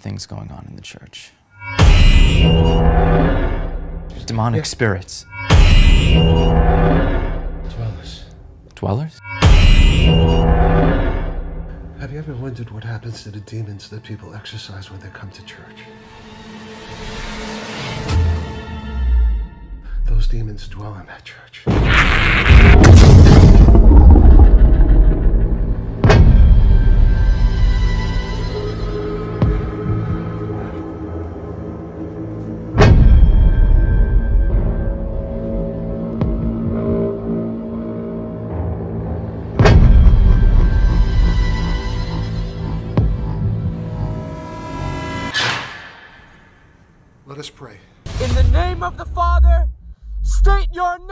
things going on in the church. Demonic spirits. Dwellers. Dwellers? Have you ever wondered what happens to the demons that people exorcise when they come to church? Those demons dwell in that church. Let us pray. In the name of the Father, state your name!